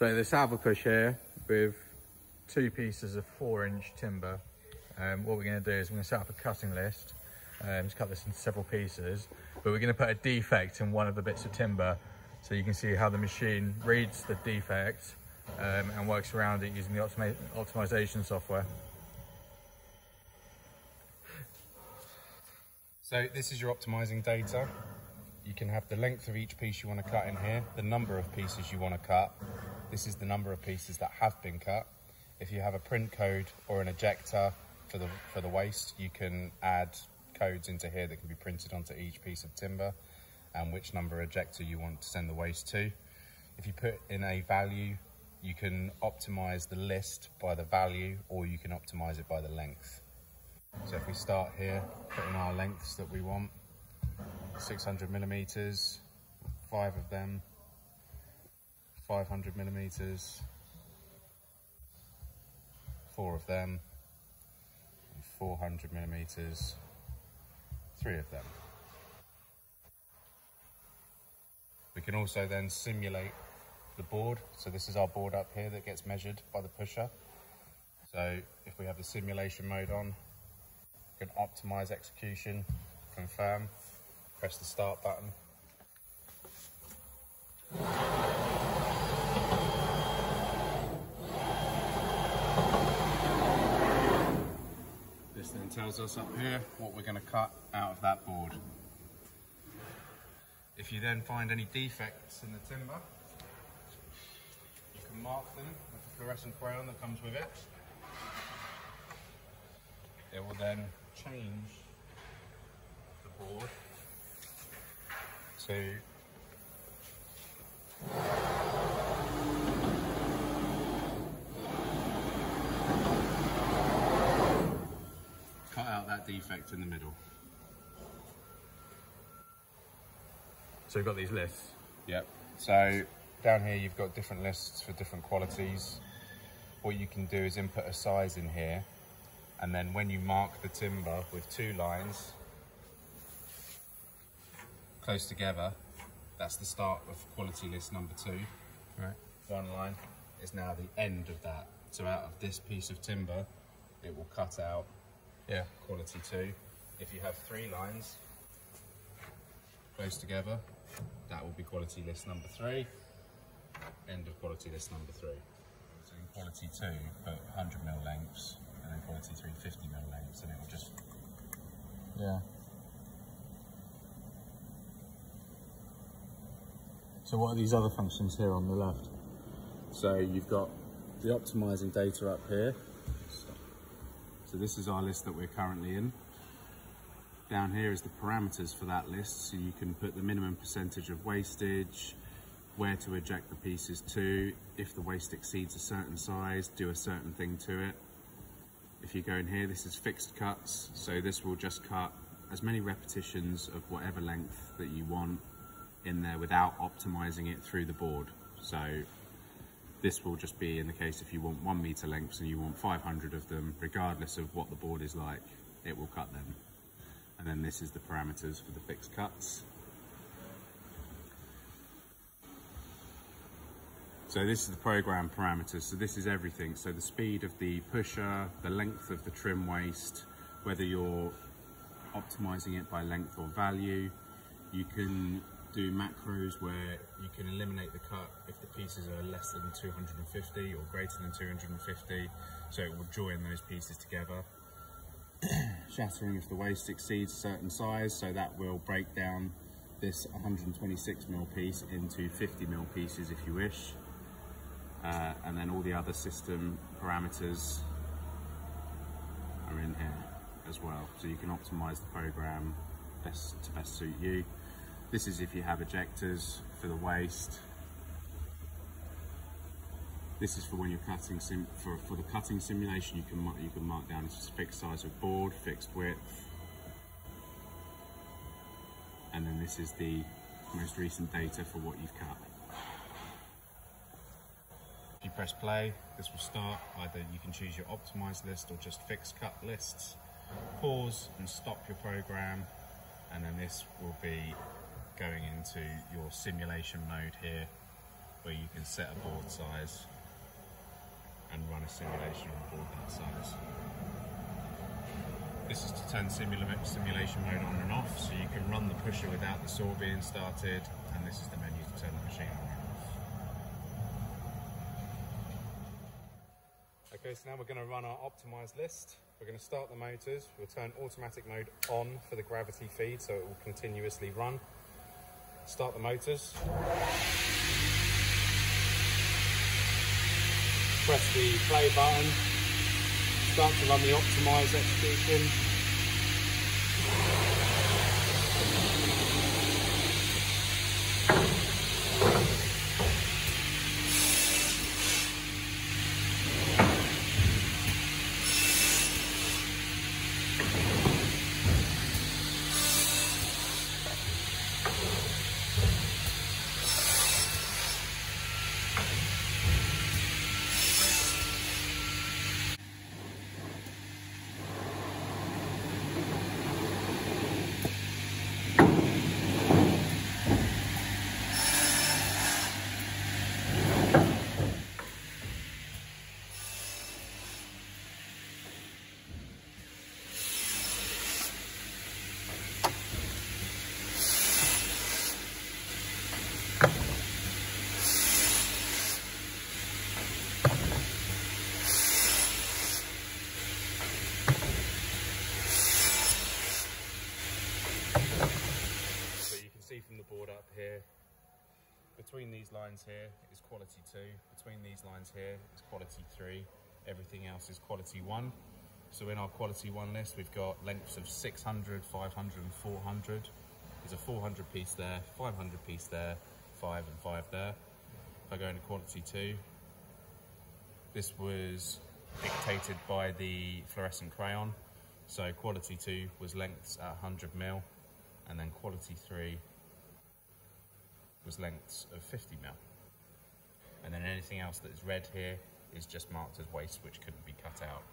So Salvapush here with two pieces of four inch timber. Um, what we're going to do is we're going to set up a cutting list. Um, just cut this into several pieces, but we're going to put a defect in one of the bits of timber so you can see how the machine reads the defect um, and works around it using the optimi optimization software. So this is your optimizing data. You can have the length of each piece you want to cut in here, the number of pieces you want to cut. This is the number of pieces that have been cut. If you have a print code or an ejector for the, for the waste, you can add codes into here that can be printed onto each piece of timber and which number ejector you want to send the waste to. If you put in a value, you can optimize the list by the value or you can optimize it by the length. So if we start here, put in our lengths that we want, 600 millimeters, five of them, 500 millimeters, four of them, 400 millimeters, three of them. We can also then simulate the board. So this is our board up here that gets measured by the pusher. So if we have the simulation mode on, we can optimize execution, confirm, press the start button. Then tells us up here what we're going to cut out of that board. If you then find any defects in the timber, you can mark them with the fluorescent crayon that comes with it. It will then change the board to cut out that defect in the middle. So we've got these lists. Yep. So down here you've got different lists for different qualities. What you can do is input a size in here and then when you mark the timber with two lines close together, that's the start of quality list number two. Right. One line is now the end of that. So out of this piece of timber, it will cut out Yeah. quality two. If you have three lines close together, that will be quality list number three. End of quality list number three. So in quality two, put 100 mil lengths, and then quality three, 50 mil lengths, and it will just Yeah. So what are these other functions here on the left? So you've got the optimizing data up here. So this is our list that we're currently in. Down here is the parameters for that list. So you can put the minimum percentage of wastage, where to eject the pieces to, if the waste exceeds a certain size, do a certain thing to it. If you go in here, this is fixed cuts. So this will just cut as many repetitions of whatever length that you want in there without optimizing it through the board. So this will just be in the case if you want one meter lengths and you want 500 of them, regardless of what the board is like, it will cut them. And then this is the parameters for the fixed cuts. So this is the program parameters. So this is everything. So the speed of the pusher, the length of the trim waste, whether you're optimizing it by length or value. You can do macros where you can eliminate the cut if the pieces are less than 250 or greater than 250. So it will join those pieces together. Shattering if the waste exceeds a certain size. So that will break down this 126 mil piece into 50 mil pieces if you wish. Uh, and then all the other system parameters are in here as well. So you can optimize the program best to best suit you. This is if you have ejectors for the waste. This is for when you're cutting sim for, for the cutting simulation. You can mark, you can mark down a fixed size of board, fixed width, and then this is the most recent data for what you've cut. If you press play, this will start. Either you can choose your optimized list or just fixed cut lists. Pause and stop your program, and then this will be going into your simulation mode here where you can set a board size and run a simulation on board that size. This is to turn simula- simulation mode on and off, so you can run the pusher without the saw being started, and this is the menu to turn the machine on and off. Okay, so now we're going to run our optimized list. We're going to start the motors. We'll turn automatic mode on for the gravity feed, so it will continuously run. Start the motors. Press the play button. Start to run the optimized execution. So you can see from the board up here, between these lines here is quality 2, between these lines here is quality 3, everything else is quality 1. So in our quality 1 list we've got lengths of 600, 500 and 400. There's a 400 piece there, 500 piece there, 5 and 5 there. If I go into quality 2, this was dictated by the fluorescent crayon. So quality 2 was lengths at 100 mil and then quality 3 was lengths of 50 mil. And then anything else that is red here is just marked as waste which couldn't be cut out.